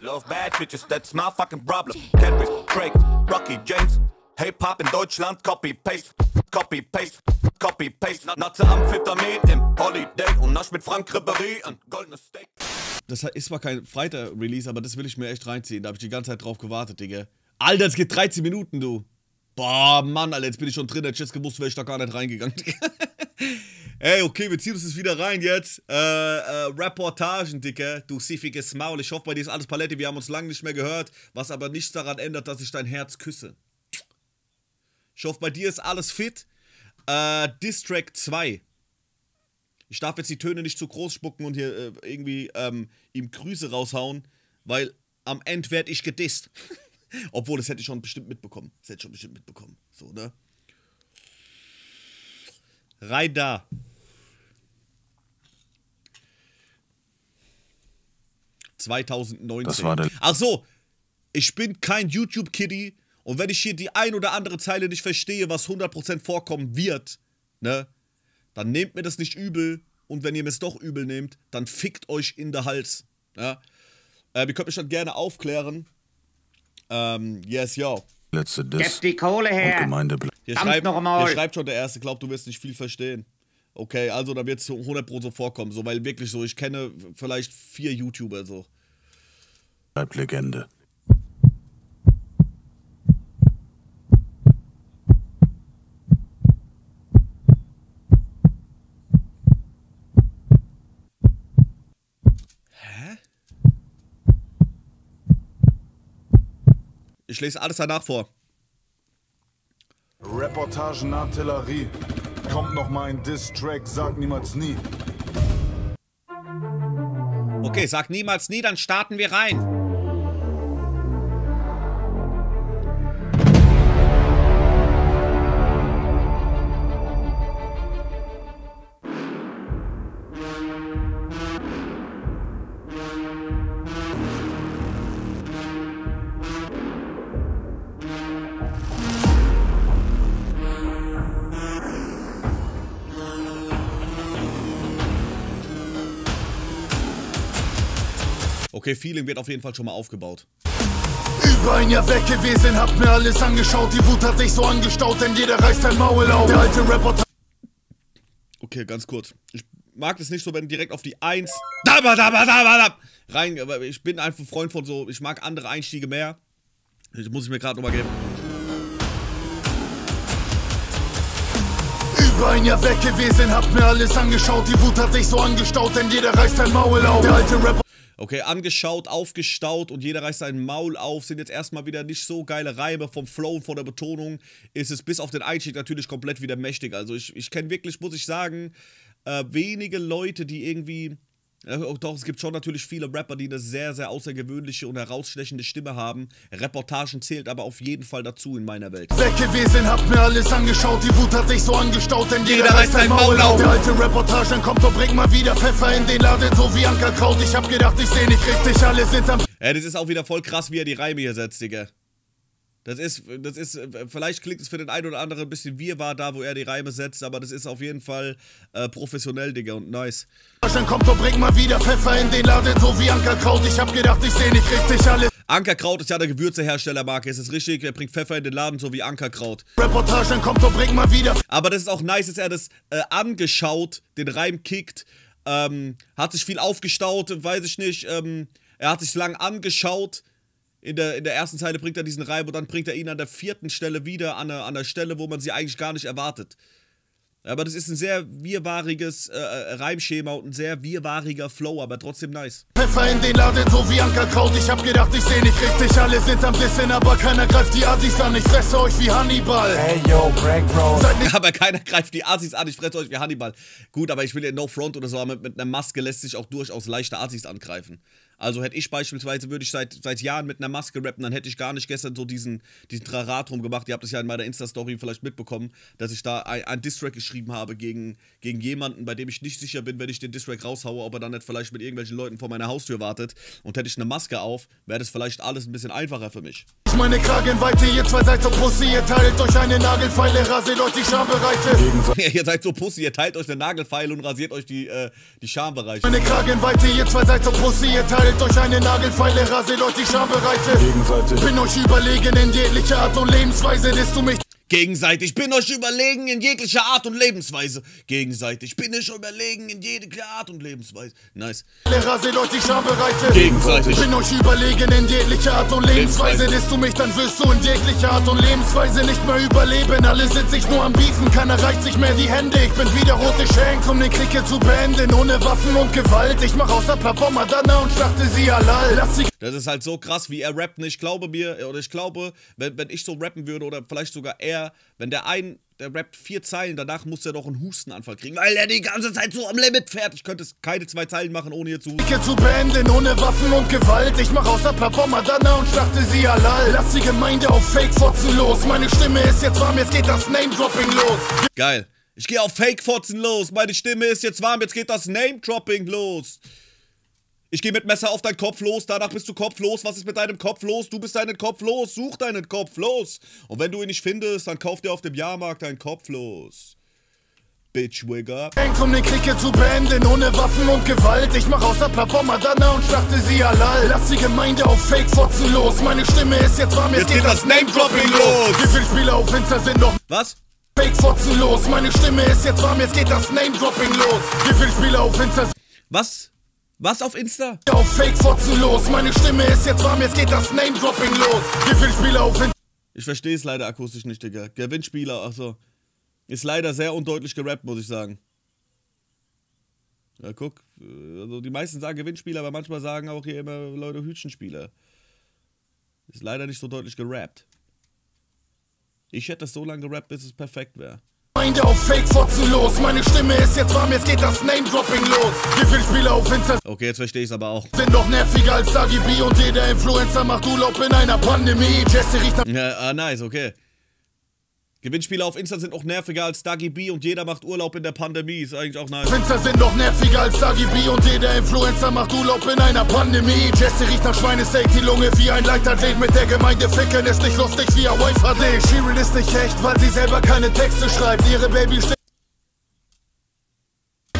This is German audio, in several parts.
Love bad bitches, that's my fucking problem. Kendrick, Drake, Rocky, James. Hip-Hop in Deutschland, Copy-Paste, Copy-Paste, Copy-Paste. Natze Amphetamin im Holiday und Nasch mit Frank Ribéry ein goldenes Steak. Das ist zwar kein Freitag-Release, aber das will ich mir echt reinziehen. Da habe ich die ganze Zeit drauf gewartet, Digga. Alter, es geht 13 Minuten, du. Boah, Mann, Alter, jetzt bin ich schon drin. Hätte ich jetzt gewusst, wäre ich da gar nicht reingegangen. Ey, okay, wir ziehen uns jetzt wieder rein jetzt. Äh, äh, Reportagen, Dicker. Du siffiges Maul. Ich hoffe, bei dir ist alles Palette. Wir haben uns lange nicht mehr gehört. Was aber nichts daran ändert, dass ich dein Herz küsse. Ich hoffe, bei dir ist alles fit. Äh, Distrack 2. Ich darf jetzt die Töne nicht zu groß spucken und hier äh, irgendwie ähm, ihm Grüße raushauen, weil am Ende werde ich gedisst. Obwohl, das hätte ich schon bestimmt mitbekommen. Das hätte ich schon bestimmt mitbekommen. So, ne? Rein da. ...2019. Das war der- Ach so, ich bin kein YouTube-Kitty und wenn ich hier die ein oder andere Zeile nicht verstehe, was 100% vorkommen wird, ne, dann nehmt mir das nicht übel und wenn ihr mir es doch übel nehmt, dann fickt euch in der Hals. Ja? Äh, ihr könnt mich dann gerne aufklären. Ähm, yes, yo. letzte Diss die Kohle und her. Gemeindebl Hier Verdammt schreibt, noch mal. hier schreibt schon der Erste, glaubt, du wirst nicht viel verstehen. Okay, also dann wird es 100 Pro so vorkommen, so, weil wirklich so, ich kenne vielleicht vier YouTuber so. bleibt Legende. Ich lese alles danach vor. Reportagen Artillerie. Kommt noch mal ein Diss-Track, sag niemals nie. Okay, sag niemals nie, dann starten wir rein. Okay, Feeling wird auf jeden Fall schon mal aufgebaut. Über ein Jahr weg gewesen, hab mir alles angeschaut. Die Wut hat sich so angestaut, denn jeder reißt sein Maul auf. Der alte Reportage. Okay, ganz kurz. Ich mag es nicht so, wenn direkt auf die 1 daba, daba, daba, daba, rein. Aber ich bin einfach Freund von so, ich mag andere Einstiege mehr. Das muss ich mir gerade nochmal geben. Über ein Jahr weg gewesen, hab mir alles angeschaut. Die Wut hat sich so angestaut, denn jeder reißt sein Maul auf. Der alte Reportage. Okay, angeschaut, aufgestaut und jeder reißt sein Maul auf. Sind jetzt erstmal wieder nicht so geile Reime vom Flow und von der Betonung. Ist es bis auf den Einstieg natürlich komplett wieder mächtig. Also ich, ich kenne wirklich, muss ich sagen, äh, wenige Leute, die irgendwie. Ja, doch, es gibt schon natürlich viele Rapper, die eine sehr, sehr außergewöhnliche und herausstechende Stimme haben. Reportagen zählt aber auf jeden Fall dazu in meiner Welt. Weg gewesen, hab mir alles angeschaut. Die Wut hat sich so angestaut, denn jeder, Jeder reißt sein Maul auf. Der alte Reportage kommt und bringt mal wieder Pfeffer in den Laden, so wie Ankerkraut. Ich hab gedacht, ich seh nicht richtig, alle sind am Ja, das ist auch wieder voll krass, wie er die Reime hier setzt, Digga. Das ist, das ist, äh, vielleicht klingt es für den einen oder anderen ein bisschen wirrwarr da, wo er die Reime setzt, aber das ist auf jeden Fall äh, professionell, Digga, und nice. Dann kommt und bringt mal wieder Pfeffer in den Laden, so wie Ankerkraut. Ich hab gedacht, ich seh nicht richtig, alle Ankerkraut ist ja der Gewürzeherstellermarke, ist es richtig? Er bringt Pfeffer in den Laden, so wie Ankerkraut. Reportagen kommt und bringt mal wieder Aber das ist auch nice, dass er das äh, angeschaut, den Reim kickt, ähm, hat sich viel aufgestaut, weiß ich nicht, ähm, er hat sich lang angeschaut. In der, in der ersten Zeile bringt er diesen Reim und dann bringt er ihn an der vierten Stelle wieder, an der, an der Stelle, wo man sie eigentlich gar nicht erwartet. Aber das ist ein sehr wirrwarriges äh, äh, Reimschema und ein sehr wirrwarriger Flow, aber trotzdem nice. Pfeffer in den Laden, so wie Ankerkraut. Ich hab gedacht, ich seh nicht richtig, alle sind am Dissen, aber keiner greift die Assis an. Ich fresse euch wie Hannibal. Hey yo, Break Bro. Aber keiner greift die Assis an, ich fresse euch wie Hannibal. Gut, aber ich will ja No Front oder so, aber mit, mit einer Maske lässt sich auch durchaus leichte Assis angreifen. Also hätte ich beispielsweise, würde ich seit, seit Jahren mit einer Maske rappen, dann hätte ich gar nicht gestern so diesen, diesen Trarat drum gemacht. Ihr habt es ja in meiner Insta-Story vielleicht mitbekommen, dass ich da ein, ein Distrack geschrieben habe gegen, gegen jemanden, bei dem ich nicht sicher bin, wenn ich den Distrack raushaue, ob er dann nicht vielleicht mit irgendwelchen Leuten vor meiner Haustür wartet. Und hätte ich eine Maske auf, wäre das vielleicht alles ein bisschen einfacher für mich. Meine Kragenweite. Ihr zwei seid so Pussy, ihr teilt euch eine Nagelfeile, rasiert euch die Schambereiche. ihr seid so Pussy, ihr teilt euch eine Nagelfeile und rasiert euch die, äh, die Schambereiche. Meine Kragenweite, ihr zwei seid so Pussy, ihr teilt euch eine Nagelfeile, rasiert euch die Schambereiche. Gegenseitig. Bin euch überlegen in jeglicher Art und Lebensweise, dass du mich Gegenseitig bin euch überlegen in jeglicher Art und Lebensweise. Gegenseitig bin ich überlegen in jeglicher Art und Lebensweise. Nice. rasiert euch die Schambereiche. Gegenseitig. Bin euch überlegen in jeglicher Art und Lebensweise, dass du mich dann wirst du in jeglicher Art und Lebensweise nicht mehr überleben. Alle sind sich nur am Beefen, keiner reicht sich mehr die Hände. Ich bin wieder rote Schenk, um den Krieg hier zu beenden. Ohne Waffen und Gewalt. Ich mach aus der Plattform Madonna und schlachte sie halal. Lass sie Das ist halt so krass, wie er rappt. Ich glaube mir, oder ich glaube, wenn, wenn ich so rappen würde, oder vielleicht sogar er, wenn der ein, der rappt vier Zeilen, danach muss er doch einen Hustenanfall kriegen, weil er die ganze Zeit so am Limit fährt. Ich könnte es keine zwei Zeilen machen, ohne hier zu husten. hier zu beenden. Ohne Waffen und Gewalt. Ich mach aus der Plattform Madonna und schlachte sie halal. Lass die Gemeinde auf Fake-Fotzen los. Meine Stimme ist jetzt warm, jetzt geht das Name-Dropping los. Geil. Ich gehe auf Fake-Fotzen los. Meine Stimme ist jetzt warm, jetzt geht das Name-Dropping los. Ich gehe mit Messer auf deinen Kopf los, danach bist du kopflos. Was ist mit deinem Kopf los? Du bist deinen Kopf los, such deinen Kopf los. Und wenn du ihn nicht findest, dann kauf dir auf dem Jahrmarkt deinen Kopf los. Bitchwigger. Denkt um den Krieg hier zu beenden, ohne Waffen und Gewalt. Ich mach aus der Plattform Madonna und schlachte sie halal. Lass die Gemeinde auf Fake-Fotzen los. Meine Stimme ist jetzt warm, jetzt, Jetzt geht das Name-Dropping los. Wie viele Spieler auf Insta sind noch Was? Fake-Fotzen los? Meine Stimme ist jetzt warm, jetzt geht das Name-Dropping los. Wie viele Spieler auf Insta Was? Was auf Insta? auf Fake-Fotzen los? Meine Stimme ist jetzt warm, jetzt geht das Name-Dropping los. Wie viele Spieler auf Insta Ich verstehe es leider akustisch nicht, Digga. Gewinnspieler, achso. Ist leider sehr undeutlich gerappt, muss ich sagen. Ja, guck. Also die meisten sagen Gewinnspieler, aber manchmal sagen auch hier immer Leute Hütchenspieler. Ist leider nicht so deutlich gerappt. Ich hätte das so lange gerappt, bis es perfekt wäre. Gemeinde auf Fake-Fotzen los? Meine Stimme ist jetzt warm, jetzt geht das Name-Dropping los. Wie viele Spieler auf Insta Okay, jetzt verstehe ich es aber auch. sind noch nerviger als Dagi B und jeder Influencer macht Urlaub in einer Pandemie. Jesse riecht nach Ja, ah, nice, okay. Gewinnspieler auf Insta sind auch nerviger als Dagi B und jeder macht Urlaub in der Pandemie. Ist eigentlich auch nice. Winzer sind noch nerviger als Dagi B und jeder Influencer macht Urlaub in einer Pandemie. Jesse riecht nach Schweinesteak, die Lunge wie ein Leichtathlet mit der Gemeinde ficken ist nicht lustig wie ein Wife HD. Shirin ist nicht echt, weil sie selber keine Texte schreibt. Ihre Baby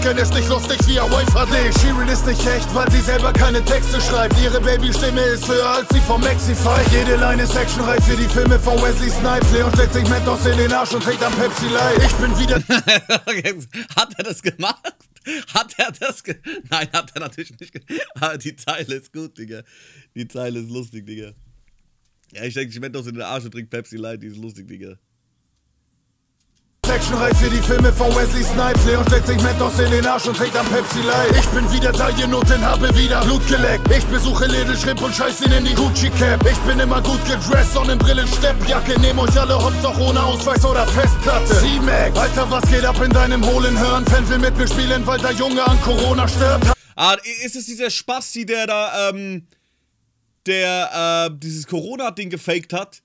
steht ist nicht lustig wie ein Wife HD. Shirin ist nicht echt, weil sie selber keine Texte schreibt. Ihre Babystimme ist höher als die von Maxify. Jede Line ist actionreich für die Filme von Wesley Snipes. Leon steckt sich Mentos in den Arsch und trinkt am Pepsi Light. Ich bin wieder hat er das gemacht? Hat er das ge Nein, hat er natürlich nicht Aber die Zeile ist gut, Digga. Die Zeile ist lustig, Digga. Ja, ich denke, ich Mentos in den Arsch und trink Pepsi Light, die ist lustig, Digga. Actionreich für die Filme von Wesley Snipes. Leon steckt sich Mentos in den Arsch und trinkt am Pepsi Light. Ich bin wieder Taillennoten, habe wieder Blut geleckt. Ich besuche Lidl, Schrimp und scheiß ihn in die Gucci Cap. Ich bin immer gut gedresst, Sonnenbrille, Steppjacke. Nehm euch alle hops, doch ohne Ausweis oder Festplatte. C-Mac, Alter, was geht ab in deinem hohlen Hören? Fan will mit mir spielen, weil der Junge an Corona stirbt. Ah, ist es dieser Spasti, der da, ähm, der, äh, dieses Corona-Ding gefaked hat?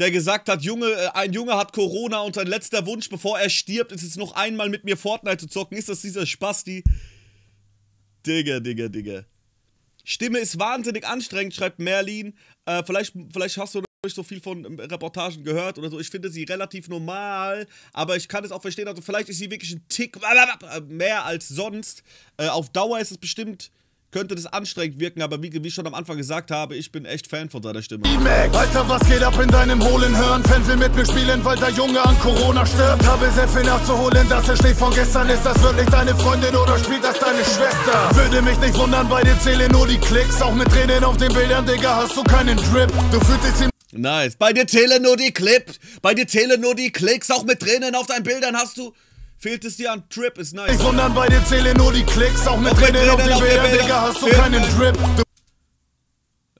Der gesagt hat, Junge, äh, ein Junge hat Corona und sein letzter Wunsch, bevor er stirbt, ist es noch einmal mit mir Fortnite zu zocken. Ist das dieser Spasti? Digga, Digga, Digga. Stimme ist wahnsinnig anstrengend, schreibt Merlin. Äh, vielleicht, vielleicht hast du nicht so viel von ähm, Reportagen gehört oder so. Ich finde sie relativ normal, aber ich kann es auch verstehen. Also vielleicht ist sie wirklich ein Tick äh, mehr als sonst. Äh, auf Dauer ist es bestimmt, könnte das anstrengend wirken, aber wie, wie ich schon am Anfang gesagt habe, ich bin echt Fan von seiner Stimme. Alter, was geht ab in deinem hohlen Hören? Fan will mit mir spielen, weil der Junge an Corona stirbt. Habe sehr viel nachzuholen, das ist nicht von gestern. Ist das wirklich deine Freundin oder spielt das deine Schwester? Würde mich nicht wundern, bei dir zählen nur die Klicks. Auch mit Tränen auf den Bildern, Digga, hast du keinen Drip. Du fühlst dich ziemlich Nice. Bei dir zählen nur die Clips, bei dir zählen nur die Klicks, auch mit Tränen auf deinen Bildern hast du. Fehlt es dir an Trip, ist nice. nicht wundern, bei dir zählen nur die Klicks. Auch mit Tränen auf den den Bildern. Digga, hast du keinen. Drip. Du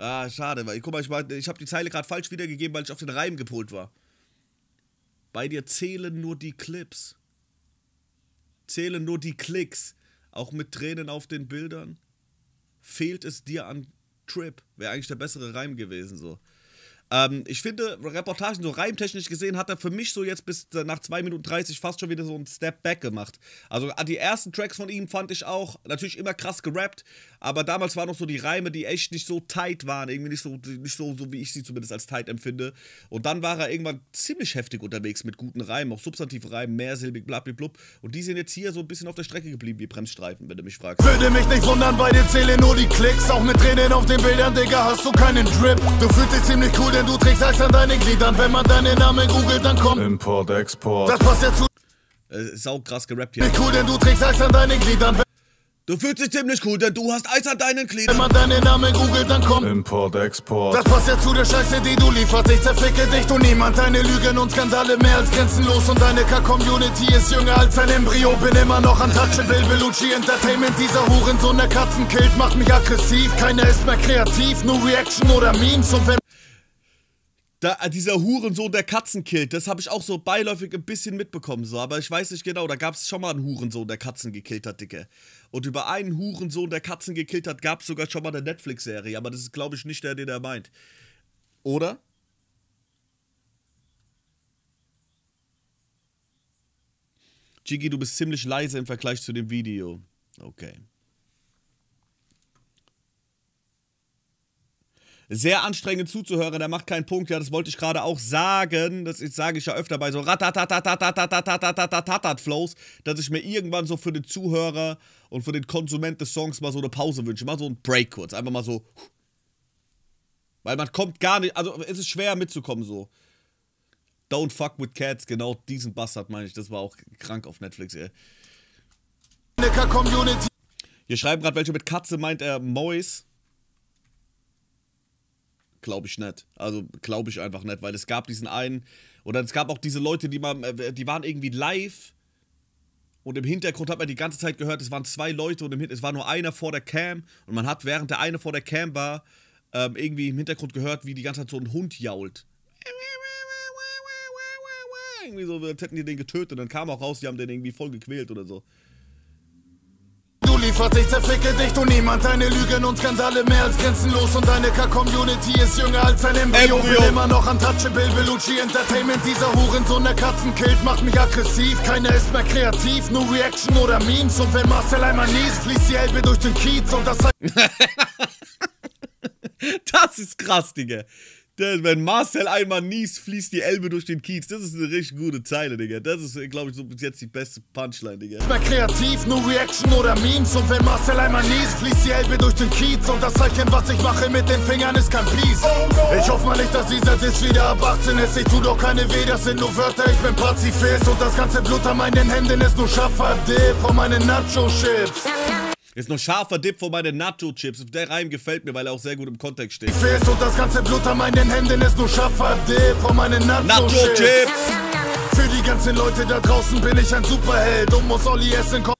Ah, schade, weil guck mal, ich, war- ich habe die Zeile gerade falsch wiedergegeben, weil ich auf den Reim gepolt war. Bei dir zählen nur die Clips. Zählen nur die Klicks. Auch mit Tränen auf den Bildern. Fehlt es dir an Trip? Wäre eigentlich der bessere Reim gewesen, so. Ähm, ich finde, Reportagen, so reimtechnisch gesehen, hat er für mich so jetzt bis äh, nach 2 Minuten 30 fast schon wieder so einen Step Back gemacht. Also die ersten Tracks von ihm fand ich auch natürlich immer krass gerappt, aber damals waren noch so die Reime, die echt nicht so tight waren, irgendwie nicht so, nicht so, so wie ich sie zumindest als tight empfinde. Und dann war er irgendwann ziemlich heftig unterwegs mit guten Reimen, auch substantive Reimen, mehrsilbig, blablablub. Und die sind jetzt hier so ein bisschen auf der Strecke geblieben, wie Bremsstreifen, wenn du mich fragst. Würde mich nicht wundern, bei dir zählen nur die Klicks. Auch mit Tränen auf den Bildern, Digga, hast du keinen Drip. Du fühlst dich ziemlich cool, denn du trägst Eis an deinen Gliedern. Wenn man deinen Namen googelt, dann kommt. Import, Export. Das passt ja zu Äh, sau krass gerappt hier. nicht cool, denn du trägst Eis an deinen Gliedern. Du fühlst dich ziemlich cool, denn du hast Eis an deinen Wenn Gliedern. man deinen Namen googelt, dann kommt. Import, Export. Das passt ja zu der Scheiße, die du lieferst. Ich zerficke dich, du niemand. Deine Lügen und Skandale mehr als grenzenlos. Und deine K-Community ist jünger als ein Embryo. Bin immer noch untouchable. Bellucci Entertainment. Dieser Hurensohn, der Katzen killt, macht mich aggressiv. Keiner ist mehr kreativ, nur Reaction oder Memes. Und wenn Da, äh, dieser Hurensohn, der Katzen killt, das habe ich auch so beiläufig ein bisschen mitbekommen, so, aber ich weiß nicht genau, da gab es schon mal einen Hurensohn, der Katzen gekillt hat, Dicke. Und über einen Hurensohn, der Katzen gekillt hat, gab es sogar schon mal eine Netflix-Serie, aber das ist, glaube ich, nicht der, den er meint. Oder? Jiggy, du bist ziemlich leise im Vergleich zu dem Video. Okay. Sehr anstrengend zuzuhören, der macht keinen Punkt. Ja, das wollte ich gerade auch sagen. Das sage ich ja öfter bei so Flows, dass ich mir irgendwann so für den Zuhörer und für den Konsument des Songs mal so eine Pause wünsche. Mal so einen Break kurz. Einfach mal so. Weil man kommt gar nicht. Also es ist schwer mitzukommen so. Don't fuck with cats, genau diesen Bastard meine ich. Das war auch krank auf Netflix, ey. Wir schreiben gerade welche mit Katze, meint er Mois. Glaube ich nicht. Also glaube ich einfach nicht, weil es gab diesen einen, oder es gab auch diese Leute, die mal, äh, die waren irgendwie live und im Hintergrund hat man die ganze Zeit gehört, es waren zwei Leute und im Hin es war nur einer vor der Cam und man hat, während der eine vor der Cam war, ähm, irgendwie im Hintergrund gehört, wie die ganze Zeit so ein Hund jault. Irgendwie so, als hätten die den getötet. Dann kam auch raus, die haben den irgendwie voll gequält oder so. Du lieferst, ich zerficke dich, du niemand. Deine Lügen und Skandale mehr als grenzenlos. Und deine K-Community ist jünger als ein Embryo. Bin immer noch untouchable. Bellucci Entertainment. Dieser Hurensohn, der Katzen killt, macht mich aggressiv. Keiner ist mehr kreativ, nur Reaction oder Memes. Und wenn Marcel einmal niest, fließt die Elbe durch den Kiez. Und das Das ist krass, Digga. Wenn Marcel einmal niest, fließt die Elbe durch den Kiez. Das ist eine richtig gute Zeile, Digga. Das ist, glaube ich, so bis jetzt die beste Punchline, Digga. mehr kreativ, nur Reaction oder Memes. Und wenn Marcel einmal niest, fließt die Elbe durch den Kiez. Und das Zeichen, was ich mache mit den Fingern, ist kein Peace. Ich hoffe mal nicht, dass dieser Diss wieder ab 18 ist. Ich tu doch keine weh, das sind nur Wörter, ich bin Pazifist. Und das ganze Blut an meinen Händen ist nur scharfer Dip von meinen Nacho-Chips. Ist noch scharfer Dip von meinen Nacho-Chips. Der Reim gefällt mir, weil er auch sehr gut im Kontext steht. Fist und das ganze Blut an meinen Händen ist nur scharfer Dip von meinen Nacho-Chips. Nacho-Chips! Für die ganzen Leute da draußen bin ich ein Superheld und muss Olli essen kommen.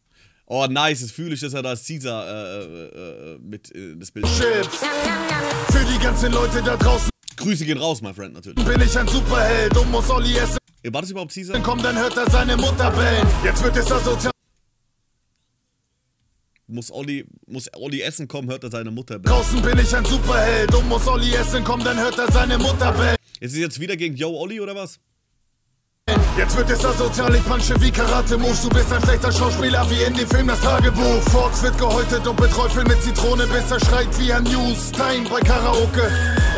Oh, nice. Das fühle ich, dass er da Caesar äh, äh, äh, mit äh, das Bild. Chips. Für die ganzen Leute da draußen Grüße gehen raus, mein Friend, natürlich. bin ich ein Superheld und muss Olli essen War das überhaupt Caesar? kommen, dann hört er seine Mutter bellen. Jetzt wird es asozial. Muss Olli, muss Olli essen kommen, hört er seine Mutter. bellen. Draußen bin ich ein Superheld und muss Olli essen kommen, dann hört er seine Mutter bellen. Ist es jetzt wieder gegen Yo Olli oder was? Jetzt wird es asozial, ich punche wie Karate-Moves. Du bist ein schlechter Schauspieler wie in dem Film Das Tagebuch. Fox wird gehäutet und beträufelt mit Zitrone, bis er schreit wie ein News-Time bei Karaoke.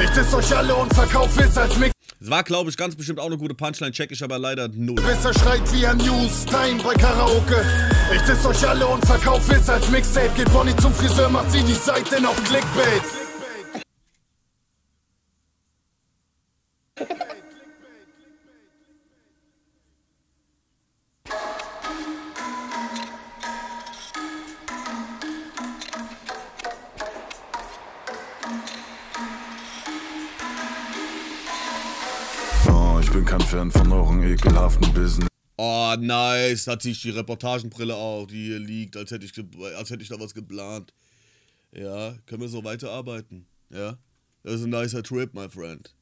Ich diss euch alle und verkauf es als Mix. Es war, glaube ich, ganz bestimmt auch eine gute Punchline, check ich aber leider null. Bis er schreit wie ein News-Time bei Karaoke. Ich diss euch alle und verkauf es als Mixtape. Geht Bonnie zum Friseur, macht sie die Seiten auf Clickbait. Fan von euren ekelhaften Business. Oh, nice. Da ziehe ich die Reportagenbrille auf, die hier liegt, als hätte ich, als hätte ich da was geplant. Ja, können wir so weiterarbeiten. Ja, das ist ein nicer Trip, my friend.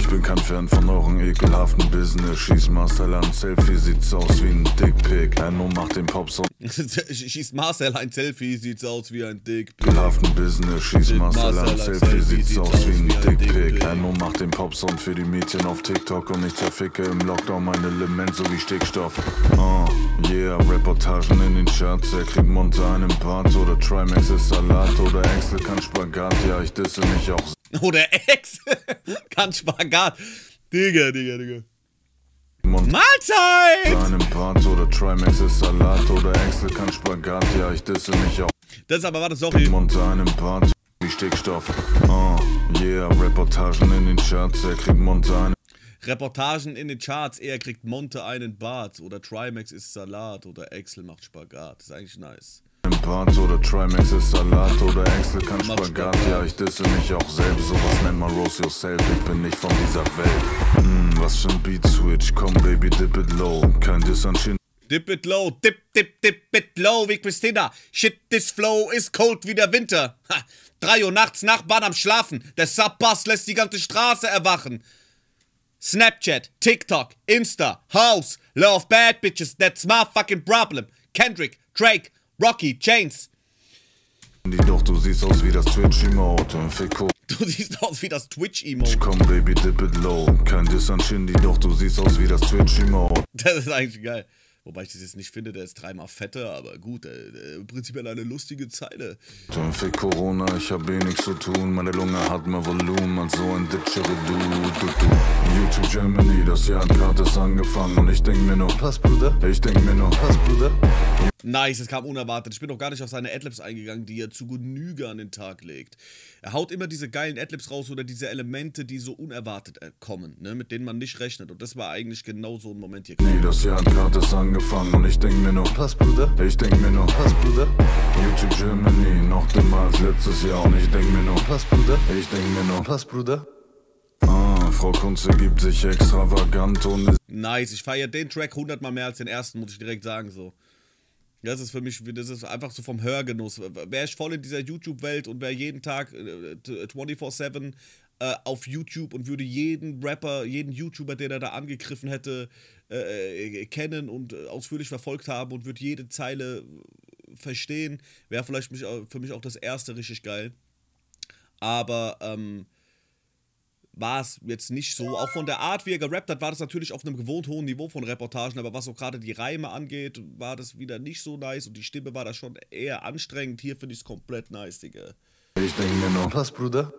Ich bin kein Fan von euren ekelhaften Business. Schieß Marcel an, Selfie sieht's aus wie ein Dickpick. Enno macht den Popsong. Schießt Marcel ein Selfie, sieht's aus wie ein Dick. Ekelhaften Business. Schieß Marcel an, Selfie sieht's aus wie ein Dickpick. Enno macht den Popsong für die Mädchen auf TikTok und ich zerficke im Lockdown mein Element so wie Stickstoff. Oh, yeah, Reportagen in den Charts. Er kriegt Monte einen Part oder Trimax ist Salat oder Excel kann Spagat. Ja, ich disse mich auch Oder Ex. Kann Spagat. Digga, Digga, Digga. Mahlzeit! Part oder Trimax ist Salat oder Excel kann Spagat. Ja, ich disse mich auch Das ist aber, warte, sorry. Monte einen Part wie Stickstoff. Oh, yeah, Reportagen in den Charts. Er kriegt Monte einen Reportagen in den Charts. Er kriegt Monte einen Bart. Oder Trimax ist Salat. Oder Excel macht Spagat. Das ist eigentlich nice. Part oder Trimax ist Salat oder Excel kann Spagat. Ja, ich disse mich auch selbst. Sowas nennt man Rose Yourself. Ich bin nicht von dieser Welt. Hm, was für ein Beat Switch. Komm, Baby, dip it low. Kein Diss an Shin. Dip it low, dip, dip, dip it low wie Christina. Shit, this flow is cold wie der Winter. Ha, 3 Uhr nachts, Nachbarn am Schlafen. Der Subbass lässt die ganze Straße erwachen. Snapchat, TikTok, Insta, House, Love Bad Bitches, that's my fucking problem. Kendrick, Drake, Rocky, Chains. Doch, du siehst aus wie das Twitch-Emote. Fick hoch. Du siehst aus wie das Twitch-Emote. Komm, Baby, dip it low. Kein Diss an Shindy, doch du siehst aus wie das Twitch-Emote. Das ist eigentlich geil. Wobei ich das jetzt nicht finde, der ist dreimal fetter, aber gut, äh, äh, prinzipiell eine lustige Zeile. Fick Corona, ich hab eh nichts zu tun. Meine Lunge hat mehr Volumen als so ein Ditchere du, du, du. YouTube Germany, das Jahr hat gratis angefangen. Und ich denk mir nur, pass, Bruder. Ich denk mir nur, pass, Bruder. Nice, es kam unerwartet. Ich bin noch gar nicht auf seine Adlibs eingegangen, die er zu Genüge an den Tag legt. Er haut immer diese geilen Adlibs raus oder diese Elemente, die so unerwartet äh, kommen, ne, mit denen man nicht rechnet. Und das war eigentlich genau so ein Moment hier. Nee, das Jahr hat gratis angefangen. Und ich denk mir nur, pass, Bruder. Ich denk mir nur, pass, Bruder. YouTube Germany, noch dümmer als letztes Jahr. Und ich denk mir nur, pass, Bruder. Ich denk mir nur, pass, Bruder. Ah, Frau Kunze gibt sich extravagant und Nice, ich feiere den Track hundertmal mehr als den ersten, muss ich direkt sagen so. Das ist für mich, das ist einfach so vom Hörgenuss. Wäre ich voll in dieser YouTube-Welt und wäre jeden Tag äh, 24-7 äh, auf YouTube und würde jeden Rapper, jeden YouTuber, den er da angegriffen hätte, äh, äh, kennen und äh, ausführlich verfolgt haben und würde jede Zeile äh, verstehen, wäre vielleicht mich, für mich auch das erste richtig geil. Aber ähm, war es jetzt nicht so. Auch von der Art, wie er gerappt hat, war das natürlich auf einem gewohnt hohen Niveau von Reportagen, aber was so gerade die Reime angeht, war das wieder nicht so nice und die Stimme war da schon eher anstrengend. Hier finde ich es komplett nice, Digga. Ich denk mir nur, was, Bruder?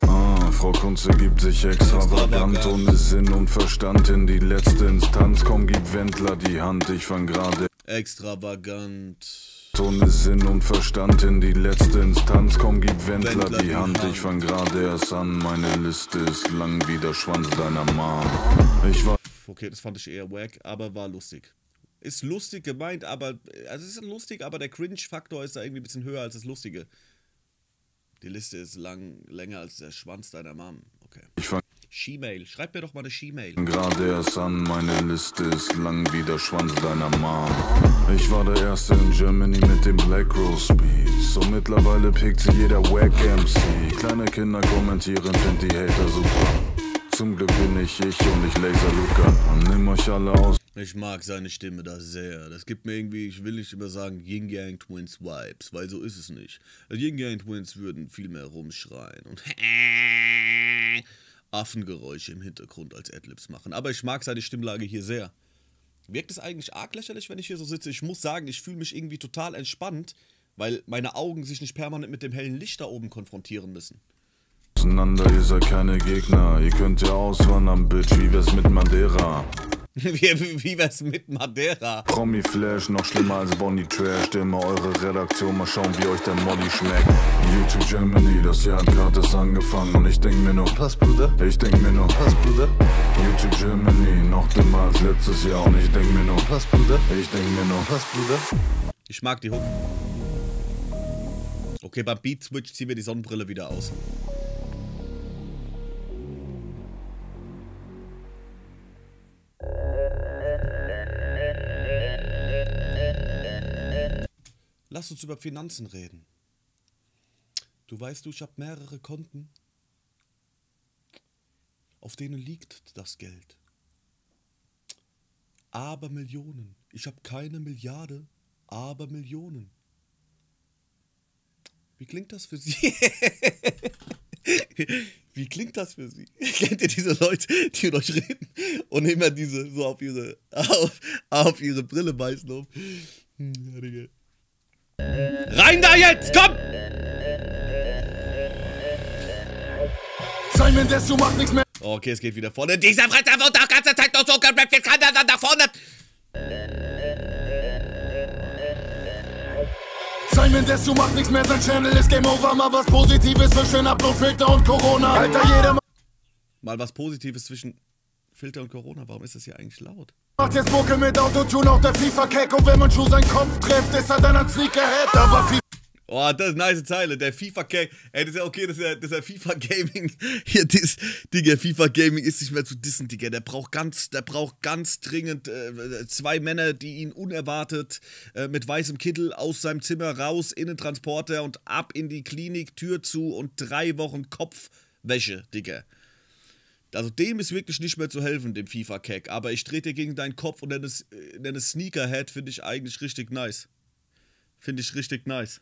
Ah, Frau Kunze gibt sich extravagant Extravagant. ohne Sinn und Verstand in die letzte Instanz. Komm, gib Wendler die Hand, ich fang gerade Extravagant. Ohne Sinn und Verstand in die letzte Instanz. Komm, gib Wendler, die Hand. ich fang gerade erst an. Meine Liste ist lang wie der Schwanz deiner Mom. Ich war Okay, das fand ich eher wack, aber war lustig. Ist lustig gemeint, aber. Also, es ist lustig, aber der Cringe-Faktor ist da irgendwie ein bisschen höher als das Lustige. Die Liste ist lang, länger als der Schwanz deiner Mom. Okay. ich fang She-Mail. Schreib mir doch mal eine She-Mail. gerade erst an. Meine Liste ist lang wie der Schwanz deiner Mom. Ich war der Erste in Germany mit dem Black Rose Beat. So mittlerweile pickt sie jeder Wack MC. Kleine Kinder kommentieren, find die Hater super. Zum Glück bin ich ich und ich Laser Luca. Und nimm euch alle aus. Ich mag seine Stimme da sehr. Das gibt mir irgendwie, ich will nicht immer sagen, Yin Yang Twins Vibes, weil so ist es nicht. Yin Yang Twins würden viel mehr rumschreien und Affengeräusche im Hintergrund als Adlibs machen. Aber ich mag seine Stimmlage hier sehr. Wirkt es eigentlich arg lächerlich, wenn ich hier so sitze? Ich muss sagen, ich fühle mich irgendwie total entspannt, weil meine Augen sich nicht permanent mit dem hellen Licht da oben konfrontieren müssen. auseinander, ihr seid keine Gegner. Ihr könnt ja auswandern, Bitch, wie wär's mit Madeira? wie, wie, wär's mit Madeira? Promi Flash, noch schlimmer als Bonnie Trash. Stell mal eure Redaktion, mal schauen, wie euch der Molly schmeckt. YouTube Germany, das Jahr hat gratis angefangen. Und ich denk mir nur, pass, Bruder. Ich denk mir nur, pass, Bruder. YouTube Germany, noch dümmer als letztes Jahr. Und ich denk mir nur, pass, Bruder. Ich denk mir nur, pass, Bruder. Ich mag die Hook. Okay, beim Beat Switch ziehen wir die Sonnenbrille wieder aus. Lass uns über Finanzen reden. Du weißt du, ich habe mehrere Konten. auf denen liegt das Geld. Aber Millionen. Ich habe keine Milliarde, aber Millionen. Wie klingt das für Sie? Wie klingt das für Sie? Kennt ihr diese Leute, die mit euch reden und immer diese so auf ihre auf, auf ihre Brille beißen auf? Hm, ja, Digga. Rein da jetzt, komm! Simon Desue macht nichts mehr. Okay, es geht wieder vorne. Dieser Freitag wird auch ganze Zeit noch so gerappt, jetzt kann er dann nach vorne. Simon Desue macht nichts mehr, sein Channel ist Game Over. Mal was Positives zwischen Upload-Filter und Corona. Alter, jeder Mal was Positives zwischen Filter und Corona. Warum ist das hier eigentlich laut? Macht jetzt Mucke mit Autotune, auch der FIFA-Cake. Und wenn man Schuh seinen Kopf trifft, ist er dann ein Sneakerhead. Aber FIFA Oh, das ist eine nice Zeile. Der FIFA Gaming. Ey, das ist ja okay, das ist ja, das ist ja FIFA Gaming. Hier, das, Digga, FIFA Gaming ist nicht mehr zu dissen, Digga. Der braucht ganz, der braucht ganz dringend äh, zwei Männer, die ihn unerwartet äh, mit weißem Kittel aus seinem Zimmer raus in den Transporter und ab in die Klinik, Tür zu und drei Wochen Kopfwäsche, Digga. Also dem ist wirklich nicht mehr zu helfen, dem FIFA-Cack. Aber ich trete gegen deinen Kopf und nenne äh, nenne Sneakerhead, finde ich eigentlich richtig nice. Finde ich richtig nice.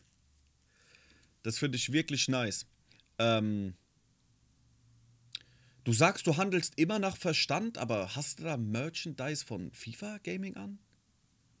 Das finde ich wirklich nice. Ähm, du sagst, du handelst immer nach Verstand, aber hast du da Merchandise von FIFA Gaming an?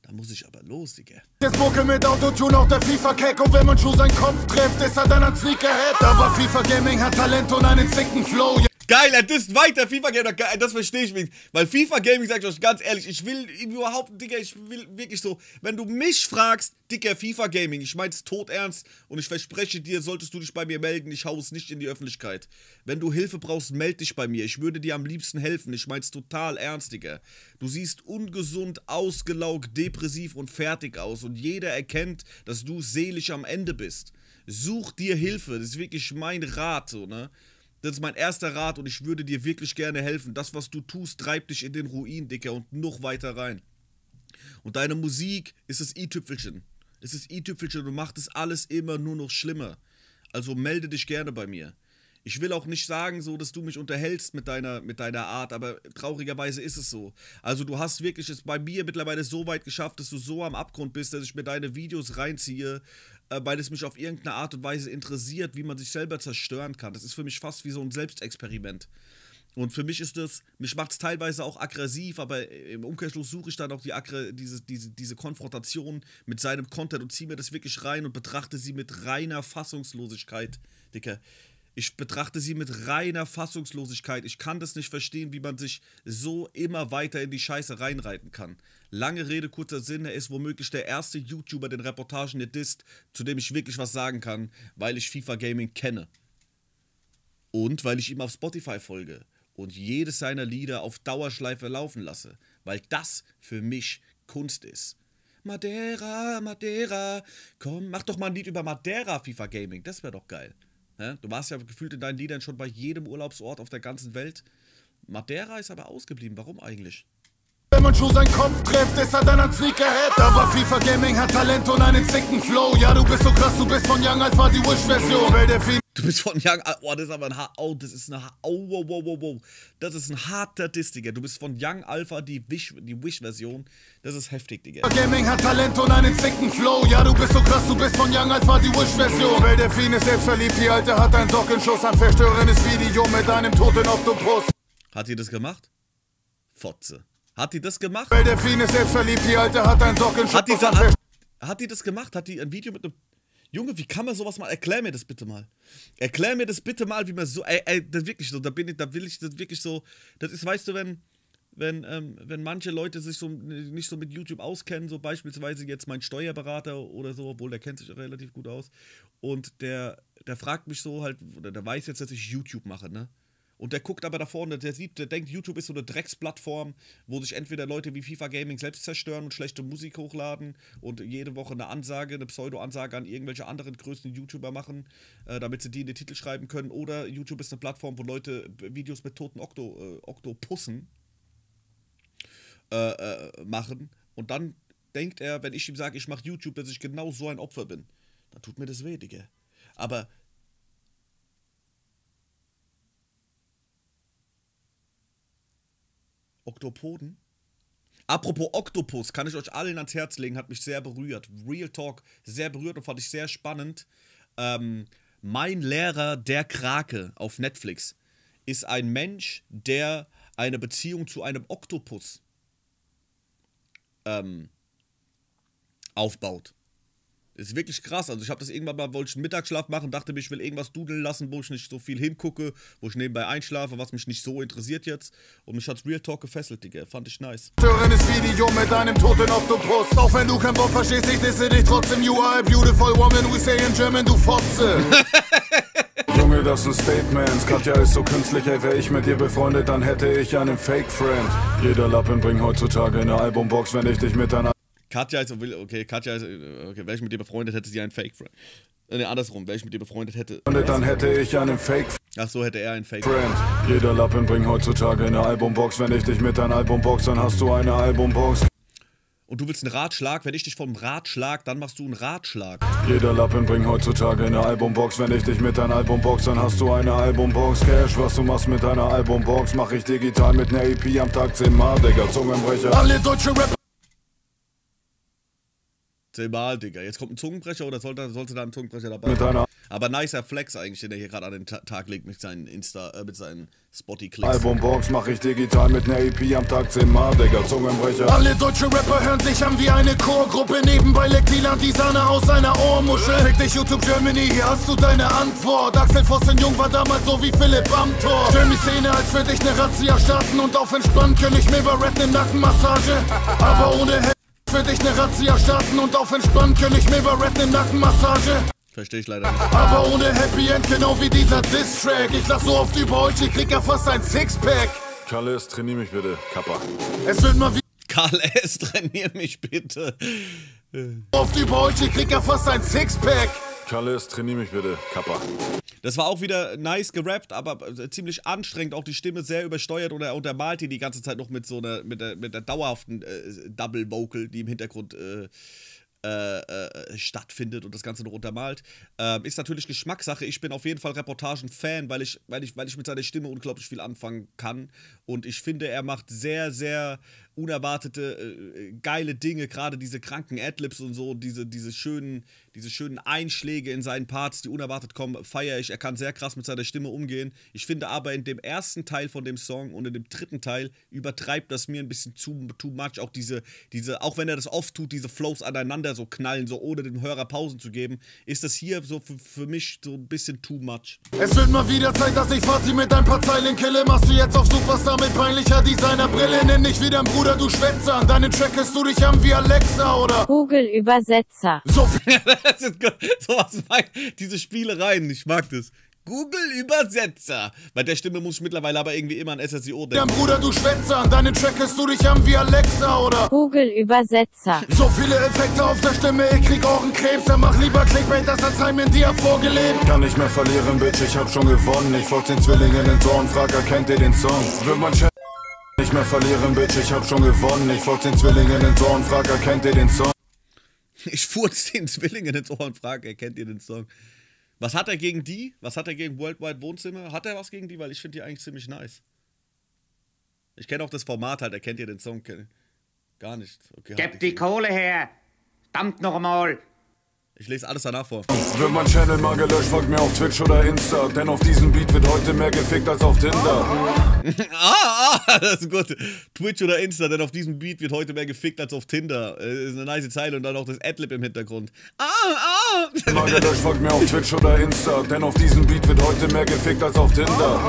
Da muss ich aber los, Digga. Jetzt Mucke mit Autotune, auch der FIFA-Cake. Und wenn man Schuh seinen Kopf trifft, ist er dann ein Sneakerhead. Aber FIFA Gaming hat Talent und einen zicken Flow. Geil, er disst weiter FIFA Gaming. Das verstehe ich nicht. Weil FIFA Gaming, sag ich euch ganz ehrlich, ich will überhaupt, Digga, ich will wirklich so, wenn du mich fragst, Dicker, FIFA Gaming, ich mein's tot ernst und ich verspreche dir, solltest du dich bei mir melden, ich hau es nicht in die Öffentlichkeit. Wenn du Hilfe brauchst, meld dich bei mir. Ich würde dir am liebsten helfen. Ich mein's total ernst, Digga. Du siehst ungesund, ausgelaugt, depressiv und fertig aus und jeder erkennt, dass du seelisch am Ende bist. Such dir Hilfe, das ist wirklich mein Rat, so, ne? Das ist mein erster Rat und ich würde dir wirklich gerne helfen. Das, was du tust, treibt dich in den Ruin, Dicker, und noch weiter rein. Und deine Musik ist das i-Tüpfelchen. Es ist i-Tüpfelchen und macht es alles immer nur noch schlimmer. Also melde dich gerne bei mir. Ich will auch nicht sagen, so, dass du mich unterhältst mit deiner, mit deiner Art, aber traurigerweise ist es so. Also du hast wirklich es bei mir mittlerweile so weit geschafft, dass du so am Abgrund bist, dass ich mir deine Videos reinziehe, äh, weil es mich auf irgendeine Art und Weise interessiert, wie man sich selber zerstören kann. Das ist für mich fast wie so ein Selbstexperiment. Und für mich ist das, mich macht es teilweise auch aggressiv, aber im Umkehrschluss suche ich dann auch die Aggre, diese, diese, diese Konfrontation mit seinem Content und ziehe mir das wirklich rein und betrachte sie mit reiner Fassungslosigkeit, Dicker. Ich betrachte sie mit reiner Fassungslosigkeit. Ich kann das nicht verstehen, wie man sich so immer weiter in die Scheiße reinreiten kann. Lange Rede, kurzer Sinn, er ist womöglich der erste YouTuber, den Reportagen der Dist, zu dem ich wirklich was sagen kann, weil ich FIFA Gaming kenne. Und weil ich ihm auf Spotify folge und jedes seiner Lieder auf Dauerschleife laufen lasse, weil das für mich Kunst ist. Madeira, Madeira, komm, mach doch mal ein Lied über Madeira FIFA Gaming, das wäre doch geil. Ja, du warst ja gefühlt in deinen Liedern schon bei jedem Urlaubsort auf der ganzen Welt. Madeira ist aber ausgeblieben, warum eigentlich? Wenn man Schuh seinen Kopf trifft, ist er dann ein Sneakerhead. Aber FIFA Gaming hat Talent und einen zicken Flow. Ja, du bist so krass, du bist von Young Alpha die Wish-Version. Du bist von Young Alpha. Oh, das ist aber ein ha Oh, das ist eine Oh, wow, wow, wow, wow. Das ist ein harter Diss, Digga. Du bist von Young Alpha die Wish, die Wish-Version. Das ist heftig, Digga. Gaming hat Talent und einen zicken Flow. Ja, du bist so krass, du bist von Young Alpha die Wish-Version. Weil der Fiend ist selbstverliebt, die Alte hat einen Sockenschuss, ein verstörendes Video mit einem toten Oktopus. Hat die das gemacht? Fotze. Hat die das gemacht? Weil der Fiend ist selbstverliebt, die Alte hat einen Sockenschuss, Hat die, da, hat, hat die das gemacht? Hat die ein Video mit einem. Junge, wie kann man sowas mal? Erklär mir das bitte mal. Erklär mir das bitte mal, wie man so. Ey, ey, das wirklich so, da bin ich, da will ich das wirklich so. Das ist, weißt du, wenn. Wenn, ähm, wenn manche Leute sich so nicht so mit YouTube auskennen, so beispielsweise jetzt mein Steuerberater oder so, obwohl der kennt sich relativ gut aus, und der, der fragt mich so halt, oder der weiß jetzt, dass ich YouTube mache, ne? Und der guckt aber da vorne, der sieht, der denkt, YouTube ist so eine Drecksplattform, wo sich entweder Leute wie FIFA Gaming selbst zerstören und schlechte Musik hochladen und jede Woche eine Ansage, eine Pseudo-Ansage an irgendwelche anderen größten YouTuber machen, äh, damit sie die in den Titel schreiben können. Oder YouTube ist eine Plattform, wo Leute Videos mit toten Okto, äh, Oktopussen äh, äh, machen. Und dann denkt er, wenn ich ihm sage, ich mache YouTube, dass ich genau so ein Opfer bin. Dann tut mir das weh, Digga. Aber Oktopoden? Apropos Oktopus, kann ich euch allen ans Herz legen, hat mich sehr berührt. Real Talk, sehr berührt und fand ich sehr spannend. Ähm, mein Lehrer, der Krake auf Netflix, ist ein Mensch, der eine Beziehung zu einem Oktopus ähm, aufbaut. Ist wirklich krass. Also ich habe das irgendwann mal, wollte ich einen Mittagsschlaf machen, dachte mir, ich will irgendwas dudeln lassen, wo ich nicht so viel hingucke, wo ich nebenbei einschlafe, was mich nicht so interessiert jetzt. Und mich hat's Real Talk gefesselt, Digga. Fand ich nice. Störendes Video mit einem toten Oktopus. Auch wenn du kein Wort verstehst, ich disse dich trotzdem. You are a beautiful woman, we say in German, du Fotze. Junge, das sind Statements. Katja ist so künstlich, ey, wär ich mit ihr befreundet, dann hätte ich einen Fake-Friend. Jeder Lappen bringt heutzutage eine Albumbox, wenn ich dich mit deiner Katja ist, okay, Katja ist, okay, wäre ich mit dir befreundet, hätte sie einen Fake-Friend. Äh, Ne, andersrum, wäre ich mit dir befreundet hätte. Dann hätte ich einen Fake-Friend. Ach so, hätte er einen Fake. Jeder Lappen bringt heutzutage eine Albumbox, wenn ich dich mit deiner Albumbox, dann hast du eine Albumbox. Und du willst einen Ratschlag, wenn ich dich vom Ratschlag, dann machst du einen Ratschlag. Jeder Lappen bringt heutzutage eine Albumbox, wenn ich dich mit deiner Albumbox, dann hast du eine Albumbox. Cash, was du machst mit deiner Albumbox, mach ich digital mit ner EP am Tag 10 Mal, Digga, Zungenbrecher. Alle deutsche Rapper Zehnmal, Digga. Jetzt kommt ein Zungenbrecher oder sollte, sollte da ein Zungenbrecher dabei sein? Aber nicer Flex eigentlich, den er hier gerade an den Ta Tag legt mit seinen Insta, äh, mit seinen Spotty-Klicks. Albumbox, mach ich digital mit ner EP am Tag 10 Mal, Digga, Zungenbrecher. Alle deutsche Rapper hören sich an wie eine Chorgruppe. Nebenbei leckt Dylan die Sahne aus seiner Ohrmuschel. Fick dich YouTube Germany, hier hast du deine Antwort. Axel Vossen Jung war damals so wie Philipp Amthor. Stell die Szene, als würde ich ne Razzia starten. Und auf entspannt könnte ich mir bei Rap ne Nackenmassage. Aber ohne Hell würde ich ne Razzia starten. Und auf entspannt könnte ich mir bei Rap ne Nackenmassage. Verstehe ich leider nicht. Aber ohne Happy End, genau wie dieser Diss-Track. Ich lach so oft über euch, ich krieg ja fast ein Sixpack. Kalle, trainier mich bitte, Kappa. Es wird mal wieder Karl S., trainier mich bitte. oft über euch, ich krieg ja fast ein Sixpack. Kalle, trainier mich bitte, Kappa. Das war auch wieder nice gerappt, aber äh, ziemlich anstrengend. Auch die Stimme sehr übersteuert und er untermalt die die ganze Zeit noch mit so einer, mit der, mit der dauerhaften äh, Double Vocal, die im Hintergrund äh, äh, äh, stattfindet und das Ganze noch untermalt. Ähm, ist natürlich Geschmackssache. Ich bin auf jeden Fall Reportagen-Fan, weil ich, weil, ich, weil ich mit seiner Stimme unglaublich viel anfangen kann. Und ich finde, er macht sehr, sehr unerwartete, äh, geile Dinge, gerade diese kranken Adlibs und so, diese, diese, schönen, diese schönen Einschläge in seinen Parts, die unerwartet kommen, feiere ich. Er kann sehr krass mit seiner Stimme umgehen. Ich finde aber in dem ersten Teil von dem Song und in dem dritten Teil übertreibt das mir ein bisschen zu too much. Auch diese, diese, auch wenn er das oft tut, diese Flows aneinander so knallen, so ohne dem Hörer Pausen zu geben, ist das hier so für, für mich so ein bisschen too much. Es wird mal wieder Zeit, dass ich Fati mit ein paar Zeilen kille. Machst du jetzt auf Superstar mit peinlicher Designerbrille? Nenn dich wieder Bruder, du Schwätzer. An deinen Track hörst du dich an wie Alexa oder Google-Übersetzer. so viel. das ist sowas mein, diese Spielereien, ich mag das. Google-Übersetzer. Bei der Stimme muss ich mittlerweile aber irgendwie immer an SSIO Dein denken. Bruder, du Schwätzer. An deinen Track hörst du dich an wie Alexa oder Google-Übersetzer. so viele Effekte auf der Stimme, ich krieg Ohrenkrebs. Dann mach lieber Clickbait, das hat Simon dir vorgelebt. Kann nicht mehr verlieren, Bitch, ich hab schon gewonnen. Ich folg den Zwillingen ins Ohr und frag, erkennt ihr den Song? Wird mein Channel nicht mehr verlieren, Bitch, ich hab schon gewonnen. Ich folg den Zwillingen ins Ohr und frag, erkennt ihr den Song? Ich furz den Zwillingen ins Ohr und frage, erkennt ihr den Song? Was hat er gegen die? Was hat er gegen Worldwide Wohnzimmer? Hat er was gegen die? Weil ich finde die eigentlich ziemlich nice. Ich kenne auch das Format halt, erkennt ihr den Song? Gar nicht. Okay, halt Gib die Kohle her! Verdammt nochmal! ich lese alles danach vor. Wird mein Channel mal gelöscht, folgt mir auf Twitch oder Insta. Denn auf diesem Beat wird heute mehr gefickt als auf Tinder. Ah, ah, das ist gut. Twitch oder Insta, denn auf diesem Beat wird heute mehr gefickt als auf Tinder. Äh, ist eine nice Zeile und dann auch das Adlib im Hintergrund. Ah, ah. Mal gelöscht, folgt mir auf Twitch oder Insta. Denn auf diesem Beat wird heute mehr gefickt als auf Tinder.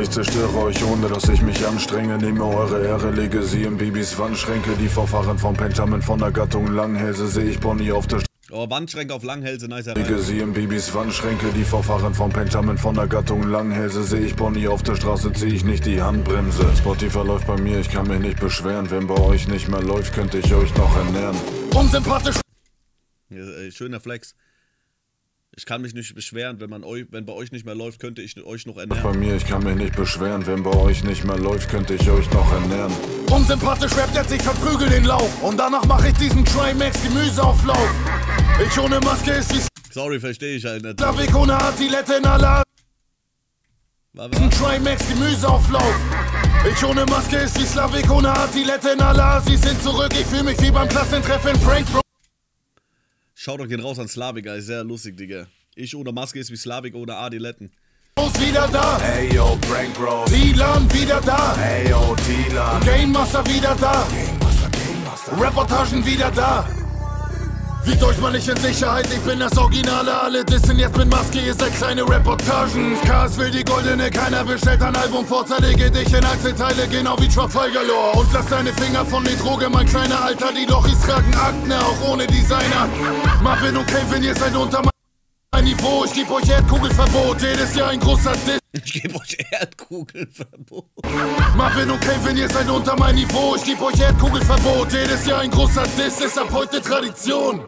Ich zerstöre euch, ohne dass ich mich anstrenge. Nehme eure Ehre, lege sie in Bibis Wandschränke. Die Vorfahren von Benjamin von der Gattung Langhälse sehe ich Bonnie auf der Oh, Wandschränke auf Langhälse, nice Lege sie in Bibis Wandschränke, die Vorfahren von Benjamin von der Gattung Langhälse. Sehe ich Bonnie auf der Straße, zieh ich nicht die Handbremse. Spotify läuft bei mir, ich kann mich nicht beschweren. Wenn bei euch nicht mehr läuft, könnte ich euch noch ernähren. Unsympathisch Ja, äh, schöner Flex. Ich kann mich nicht beschweren, wenn, man euch, wenn bei euch nicht mehr läuft, könnte ich euch noch ernähren. Bei mir, ich kann mich nicht beschweren. Wenn bei euch nicht mehr läuft, könnte ich euch noch ernähren. Unsympathisch rappt er sich verprügel den Lauf. Und danach mach ich diesen Trimax Gemüseauflauf. Ich ohne Maske ist wie Sorry, verstehe ich halt nicht. Slavik ohne Artilette in aller War, Ein. Trimax Gemüseauflauf. Ich ohne Maske ist wie Slavik ohne Artilette in Allah. Sie sind zurück, ich fühl mich wie beim Klassentreffen. Prank Bro. Schaut doch gehen raus an Slavik, ey. Sehr lustig, Digga. Ich ohne Maske ist wie Slavik ohne Adiletten. Ist wieder da. Hey yo, Prank Bros. Dylan wieder da. Hey yo, Dylan. Game Master wieder da. Reportagen wieder da. Wiegt euch mal nicht in Sicherheit, ich bin das Originale. Alle dissen jetzt mit Maske, ihr seid kleine Reportagen. Cars will die goldene, keiner bestellt ein Album vor. Zerlege dich in Einzelteile, genau wie Trafalgar Law. Und lass deine Finger von der Droge, mein kleiner Alter. Die Lochis tragen Akne, auch ohne Designer. Marvin und Kevin, ihr seid unter mein Niveau. Ich geb euch Erdkugelverbot, jedes Jahr ein großer Diss. Ich gebe euch Erdkugelverbot. Marvin und Kevin, ihr seid unter mein Niveau. Ich geb euch Erdkugelverbot. Jedes Jahr ein großer Diss, ist ab heute Tradition.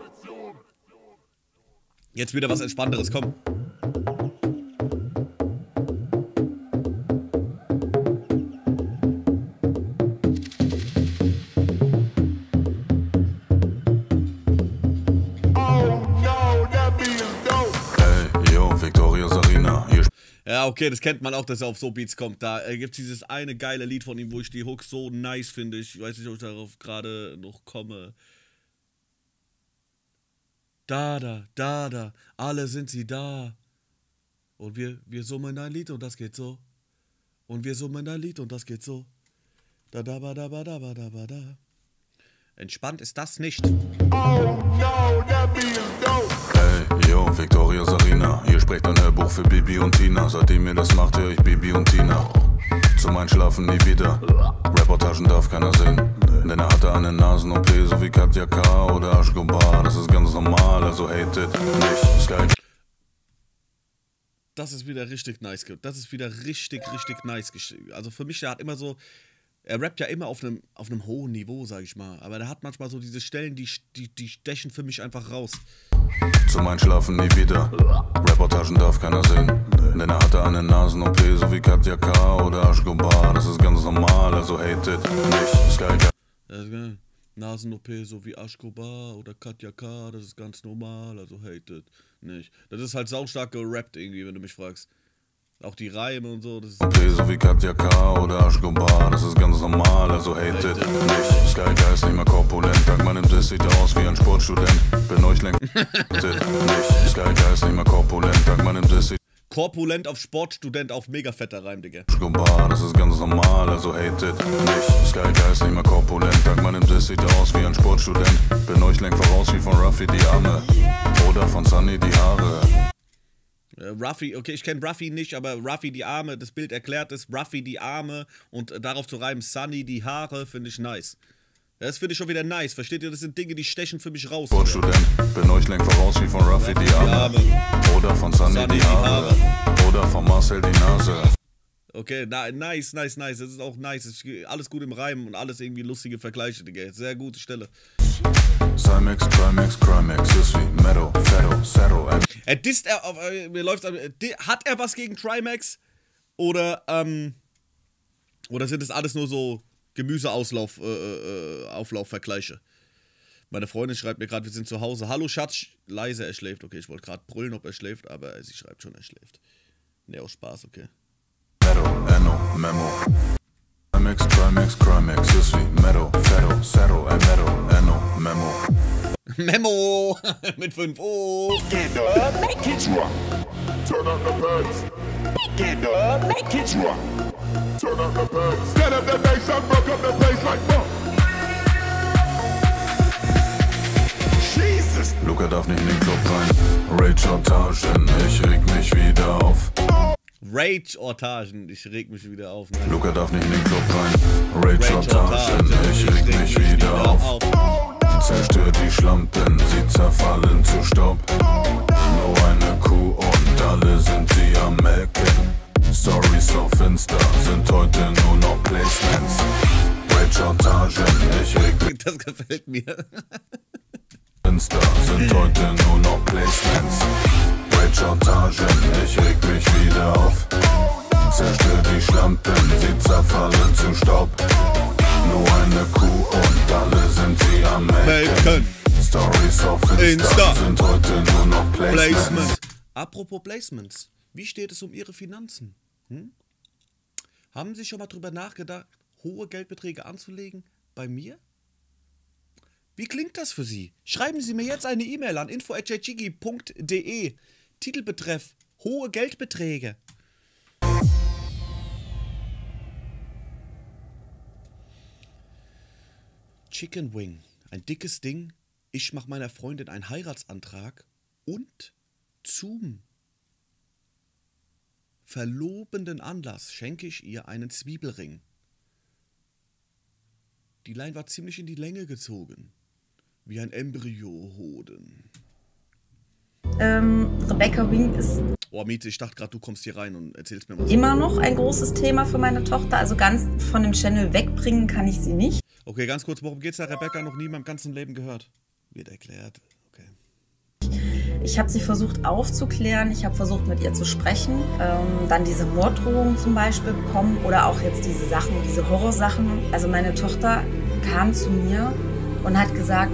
Jetzt wieder was Entspannteres, komm. Ja, okay, das kennt man auch, dass er auf so Beats kommt. Da äh, gibt es dieses eine geile Lied von ihm, wo ich die Hook so nice finde. Ich weiß nicht, ob ich darauf gerade noch komme. Da, da, da, da, alle sind sie da. Und wir, wir summen ein Lied und das geht so. Und wir summen ein Lied und das geht so. Da, da, ba, da, ba, da, ba, da, ba, da. Entspannt ist das nicht. Hey, yo, Victoria's Arena. Hier spricht ein Hörbuch für Bibi und Tina. Seitdem ihr das macht, höre ich Bibi und Tina. Zum Einschlafen nie wieder. Reportagen darf keiner sehen. Denn er hatte eine Nasen-OP, so wie Katja K. oder Aschgobar. Das ist ganz normal, also hatet nicht. Sky das ist wieder richtig nice. Das ist wieder richtig, richtig nice. Also für mich, der hat immer so. Er rappt ja immer auf einem, auf einem hohen Niveau, sag ich mal. Aber der hat manchmal so diese Stellen, die, die, die stechen für mich einfach raus. Zum Einschlafen nie wieder. Reportagen darf keiner sehen. Denn er hatte eine Nasen-OP, so wie Katja K. oder Aschgobar. Das ist ganz normal, also hatet nicht. Sky Das ist geil. Nasen-OP, so wie Aschkobar oder Katja K., das ist ganz normal, also hatet nicht. Das ist halt saustark gerappt irgendwie, wenn du mich fragst. Auch die Reime und so, das ist. OP, so wie Katja K. oder Aschgobar. Das ist ganz normal, also hatet nicht. Sky Guy ist nicht mehr korpulent. Dank meinem Diss sieht aus wie ein Sportstudent. Bin euch längst nicht. Sky Guy ist nicht mehr korpulent. Dank meinem Diss sieht Korpulent auf Sportstudent auf mega fetter Reim, Digga. Aschgobar. Das ist ganz normal, also hatet nicht. Sky Guy ist nicht mehr korpulent. Dank meinem Diss sieht aus wie ein Sportstudent. Bin euch längst voraus wie von Ruffy die Arme. Oder von Sunny die Haare. Äh, Ruffy, okay, ich kenne Ruffy nicht, aber Ruffy die Arme, das Bild erklärt es, Ruffy die Arme und äh, darauf zu reimen Sunny die Haare, finde ich nice. Das finde ich schon wieder nice, versteht ihr? Das sind Dinge, die stechen für mich raus. Sportstudent. Bin euch längst voraus wie von Ruffy die Arme. Oder von Sunny Sunny die die Haare. Oder von Marcel die Nase. Okay, na, nice, nice, nice. Das ist auch nice. Das ist alles gut im Reimen und alles irgendwie lustige Vergleiche, Digga. Sehr gute Stelle. Cymex, Trimax, Crimex, wie Meadow, Fetto, Setto, M. Er disst er auf, äh, mir läuft, äh, hat er was gegen Trimax? Oder, ähm, oder sind es alles nur so Gemüseauslauf, äh, äh, Auflaufvergleiche? Meine Freundin schreibt mir gerade, wir sind zu Hause. Hallo Schatz, leise, er schläft. Okay, ich wollte gerade brüllen, ob er schläft, aber sie schreibt schon, er schläft. Nee, aus Spaß, okay. Meadow, Enno, Memo. Cymex, Trimax, Crimex, ist wie Meadow, Fetto, Setto, M. Meadow, Enno, Memo. Memo mit 5 O. Get up, make it drop. Turn up the bass. Get up, make it drop. Turn up the bass. Set up the bass and broke up the bass like fuck. Jesus. Luca darf nicht in den Club rein. Rachel Taschen, ich reg mich wieder auf. Rage-Ortagen. Ich reg mich wieder auf. Ne? Luca darf nicht in den Club rein. Rage-Ortagen. Taschen, ich reg mich wieder auf. Zerstört die Schlampen, sie zerfallen zu Staub. Nur eine Kuh und alle sind sie am Melken. Stories auf Insta sind heute nur noch Placements. Taschen, ich reg mich Das gefällt mir. Insta sind heute nur noch Placements. Taschen, ich reg mich wieder auf. Zerstör die Schlampen, sie zerfallen zu Staub. Nur eine Kuh und alle sind sie am Melken. Stories auf Insta, sind heute nur noch Placements. Apropos Placements. Wie steht es um Ihre Finanzen? Hm? Haben Sie schon mal drüber nachgedacht, hohe Geldbeträge anzulegen bei mir? Wie klingt das für Sie? Schreiben Sie mir jetzt eine E-Mail an info.jjiggy.de. Titelbetreff hohe Geldbeträge. Chicken Wing. Ein dickes Ding. Ich mache meiner Freundin einen Heiratsantrag und zum verlobenden Anlass schenke ich ihr einen Zwiebelring. Die Lein war ziemlich in die Länge gezogen. Wie ein Embryohoden. Ähm, Rebecca Wing ist Oh, Miete, ich dachte gerade, du kommst hier rein und erzählst mir mal. immer noch ein großes Thema für meine Tochter. Also ganz von dem Channel wegbringen kann ich sie nicht. Okay, ganz kurz, worum geht's da? Rebecca noch nie in meinem ganzen Leben gehört. Wird erklärt. Okay. Ich habe sie versucht aufzuklären, ich habe versucht mit ihr zu sprechen, ähm, dann diese Morddrohungen zum Beispiel bekommen oder auch jetzt diese Sachen, diese Horrorsachen. Also meine Tochter kam zu mir und hat gesagt,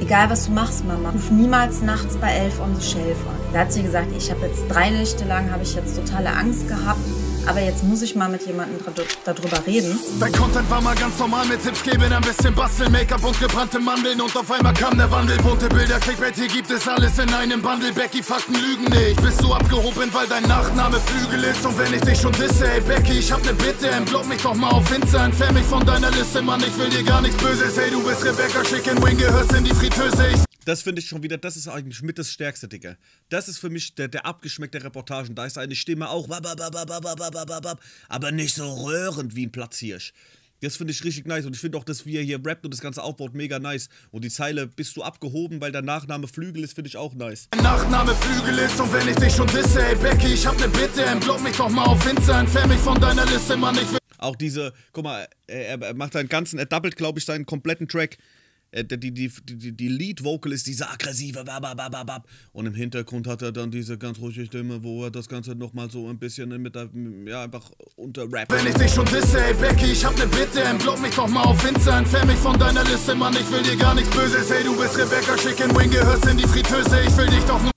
egal was du machst, Mama, ruf niemals nachts bei elf on the shelf an. Da hat sie gesagt, ich habe jetzt drei Nächte lang, habe ich jetzt totale Angst gehabt, aber jetzt muss ich mal mit jemandem darüber reden. Dein Content war mal ganz normal mit Tipps geben, ein bisschen basteln, Make-up und gebrannte Mandeln und auf einmal kam der Wandel. Bunte Bilder, Clickbait, hier gibt es alles in einem Bundle. Becky, Fakten lügen nicht. Bist du abgehoben, weil dein Nachname Flügel ist? Und wenn ich dich schon disse, ey Becky, ich hab ne Bitte, entblock mich doch mal auf Insta, entfern mich von deiner Liste, Mann, ich will dir gar nichts Böses. Hey, du bist Rebecca, Chicken Wing, gehörst in die Fritteuse. Das finde ich schon wieder, das ist eigentlich mit das Stärkste, Digga. Das ist für mich der, der abgeschmeckte Reportagen. Da ist eine Stimme auch, aber nicht so rührend wie ein Platzhirsch. Das finde ich richtig nice und ich finde auch, dass wir hier rappt und das Ganze aufbaut, mega nice. Und die Zeile, bist du abgehoben, weil der Nachname Flügel ist, finde ich auch nice. Dein Nachname Flügel ist und wenn ich dich schon disse, ey Becky, ich hab ne Bitte, entglock mich doch mal auf Winzer, entfern mich von deiner Liste, Mann, ich will... Auch diese, guck mal, er, er macht seinen ganzen, er doppelt, glaube ich, seinen kompletten Track. Äh, Die, die, die, die, Lead-Vocal ist diese aggressive bababababab. Und im Hintergrund hat er dann diese ganz ruhige Stimme, wo er das Ganze nochmal so ein bisschen mit der, ja, einfach unter Rap. Wenn ich dich schon disse, ey Becky, ich hab ne Bitte, entblock mich doch mal auf Insta, entfern mich von deiner Liste, Mann, ich will dir gar nichts Böses, hey, du bist Rebecca, Chicken Wing, gehörst in die Fritteuse, ich will dich doch nur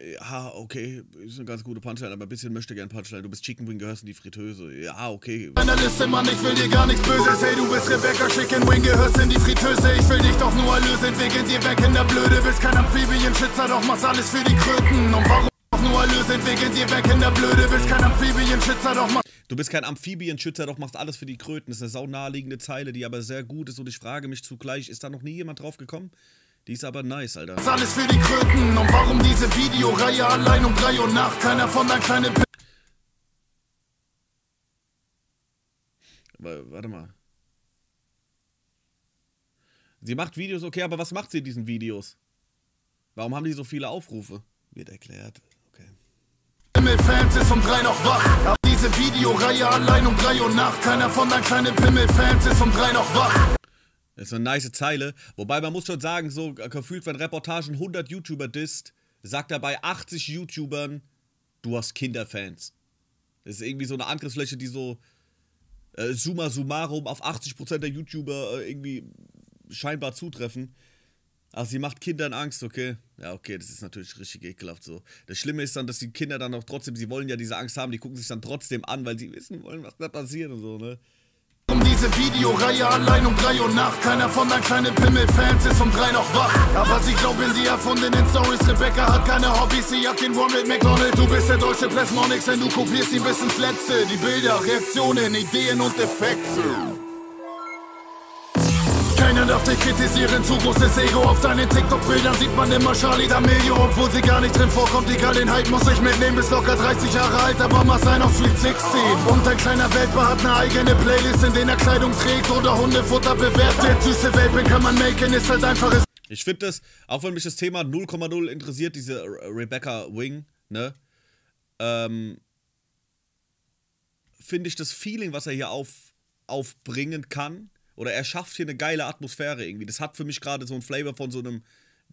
Ja, okay, ist eine ganz gute Punchline, aber ein bisschen möchte gern Punchline. Du bist Chicken Wing, gehörst in die Fritteuse. Ja, okay. Liste, Mann, ich will dir gar nichts Böses, hey, du bist Rebecca, Chicken Wing, gehörst in die Fritteuse, ich will dich doch nur erlösen, wegen dir weg in der Blöde, bist kein Amphibienschützer, doch machst alles für die Kröten, und warum doch nur erlösen, wegen dir weg in der Blöde, bist kein Amphibienschützer, doch machst Du bist kein Amphibienschützer, doch machst alles für die Kröten. Das ist eine sau naheliegende Zeile, die aber sehr gut ist und ich frage mich zugleich, ist da noch nie jemand drauf gekommen? Die ist aber nice, Alter. alles für die Kröten, und diese Videoreihe allein um drei Uhr Nacht, keiner von deinen kleinen P Wa- Warte mal. Sie macht Videos, okay, aber was macht sie in diesen Videos? Warum haben die so viele Aufrufe? Wird erklärt. Okay. Pimmelfans ist um drei noch wach. Diese Videoreihe allein um drei Uhr Nacht. Keiner von deinen kleinen Pimmelfans ist um drei noch wach. Das ist eine nice Zeile. Wobei man muss schon sagen, so gefühlt, wenn Reportagen 100 YouTuber disst, sagt er bei 80 YouTubern, du hast Kinderfans. Das ist irgendwie so eine Angriffsfläche, die so äh, summa summarum auf 80% der YouTuber äh, irgendwie scheinbar zutreffen. Ach, sie macht Kindern Angst, okay? Ja, okay, das ist natürlich richtig ekelhaft so. Das Schlimme ist dann, dass die Kinder dann auch trotzdem, sie wollen ja diese Angst haben, die gucken sich dann trotzdem an, weil sie wissen wollen, was da passiert und so, ne? Um diese Videoreihe allein um drei Uhr Nacht. Keiner von deinen kleinen Pimmelfans ist um drei noch wach. Aber sie glauben die erfundenen Stories. Rebecca hat keine Hobbys, sie jagt den Ronald McDonald. Du bist der deutsche Plasmonics, denn du kopierst ihn bis ins Letzte. Die Bilder, Reaktionen, Ideen und Effekte. Darf dich kritisieren, zu großes Ego. Auf deinen TikTok-Bildern sieht man immer Charlie D'Amelio Obwohl sie gar nicht drin vorkommt, egal den Hype muss ich mitnehmen Bist locker 30 Jahre alt, aber mach sein auf Sweet 16 Und dein kleiner Weltbar hat eine eigene Playlist In der er Kleidung trägt oder Hundefutter bewertet Süße Welpen kann man maken, ist halt einfaches Ich finde das, auch wenn mich das Thema 0,0 interessiert, diese Re- Rebecca Wing, ne? Ähm, finde ich das Feeling, was er hier auf, aufbringen kann, oder er schafft hier eine geile Atmosphäre irgendwie. Das hat für mich gerade so einen Flavor von so einem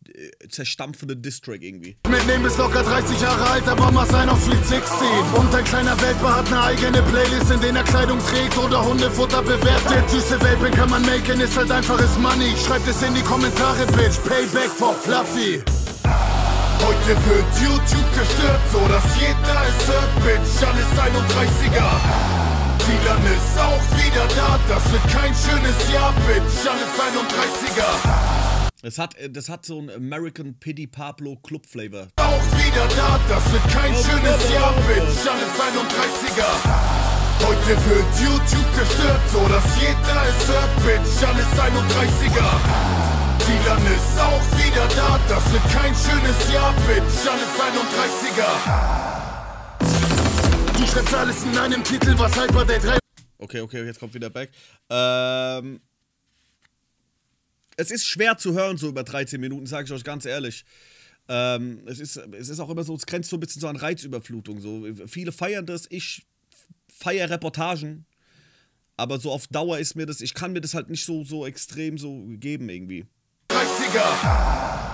äh, zerstampfenden District irgendwie. Mitnehmen ist locker 30 Jahre alt, aber mach sein auf Sweet 16. Und ein kleiner Welpe hat eine eigene Playlist, in der er Kleidung trägt oder Hundefutter bewertet. Der süße Welpe kann man maken, ist halt einfaches Money. Schreibt es in die Kommentare, Bitch. Payback for Fluffy. Heute wird YouTube zerstört, so dass jeder es hört, Bitch. Alles 31er. Dylan ist auch wieder da, das wird kein schönes Jahr, Bitch, alles 31er. Das hat, äh, das hat so ein American Pity Pablo Club Flavor. Auch wieder da, das wird kein schönes Jahr, Bitch, alles 31er. Heute wird YouTube zerstört, so dass jeder es hört, Bitch, alles 31er. Dylan ist auch wieder da, das wird kein schönes Jahr, Bitch, alles 31er. Du schreibst alles in einem Titel, was Hyper Day 3 Okay, okay, jetzt kommt wieder back. Ähm, es ist schwer zu hören, so über 13 Minuten, sage ich euch ganz ehrlich. Ähm, es, ist, es ist auch immer so, es grenzt so ein bisschen so an Reizüberflutung. So. Viele feiern das, ich feiere Reportagen, aber so auf Dauer ist mir das, ich kann mir das halt nicht so, so extrem so geben irgendwie. 30er.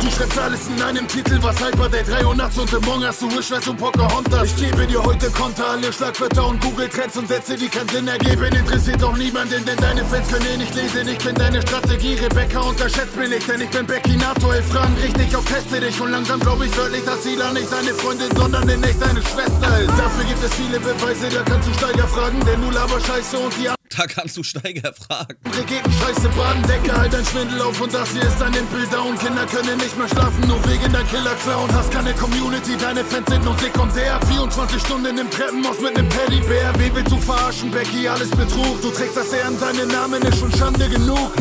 Du schreibst alles in einem Titel, was Hyper Day 3 Uhr nachts und im Morgen hast du Wishwest und Pocahontas. Ich gebe dir heute Konter, alle Schlagwörter und Google-Trends und Sätze, die keinen Sinn ergeben. Interessiert doch niemanden, denn deine Fans können eh nicht lesen. Ich bin deine Strategie, Rebecca unterschätzt mich nicht, denn ich bin Becky Nato. Elf Fragen richtig auf Teste dich und langsam glaube ich wirklich, dass Sila nicht deine Freundin, sondern in echt deine Schwester ist. Dafür gibt es viele Beweise, da kannst du Steiger fragen, denn du laber Scheiße und die Da kannst du Steiger fragen. andere geben Scheiße baden, Decke halt dein Schwindel auf und das hier ist dein Impel down. Kinder können nicht mehr schlafen, nur wegen dein Killer-Clown. Hast keine Community, deine Fans sind nur sekundär. 24 Stunden im Treppenhaus mit nem Teddybär. Wen willst du verarschen, Becky? Alles Betrug. Du trägst das Ehren, deinen Namen ist schon Schande genug.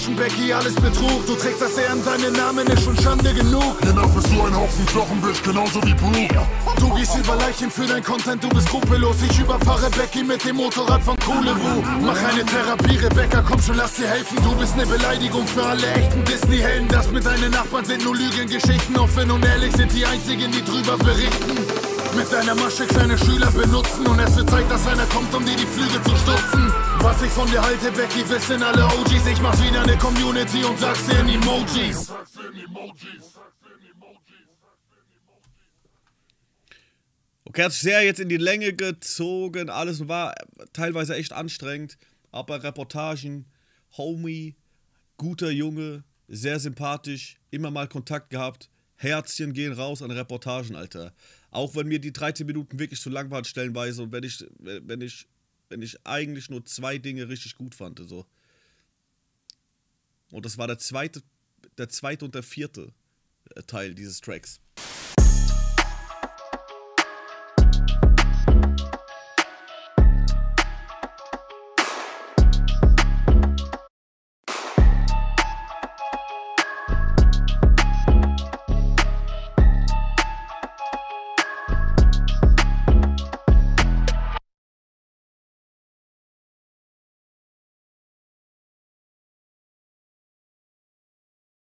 Willst du verarschen, Becky? Alles Betrug. Du trägst das Ehren, deinen Namen ist schon Schande genug. Demnach bist du ein Haufen Knochenwisch, genauso wie Brooke. Du gehst über Leichen für dein Content, du bist skrupellos. Ich überfahre Becky mit dem Motorrad von Kulewu. Mach eine Therapie, Rebecca, komm schon, lass dir helfen. Du bist eine Beleidigung für alle echten Disney-Helden. Das mit deinen Nachbarn sind nur Lügengeschichten. Offen und ehrlich sind die einzigen, die drüber berichten. Mit deiner Masche kleine Schüler benutzen und es wird Zeit, dass einer kommt, um dir die Flügel zu stutzen. Was ich von dir halte, Becky, wissen alle OGs. Ich mach wieder eine Community und sag's in Emojis. Okay, hat sich sehr jetzt in die Länge gezogen. Alles war teilweise echt anstrengend. Aber Reportagen, Homie, guter Junge, sehr sympathisch, immer mal Kontakt gehabt. Herzchen gehen raus an Reportagen, Alter. Auch wenn mir die 13 Minuten wirklich zu lang waren, stellenweise. Und wenn ich, wenn ich, wenn ich eigentlich nur zwei Dinge richtig gut fand. So. Und das war der zweite, der zweite und der vierte äh, Teil dieses Tracks.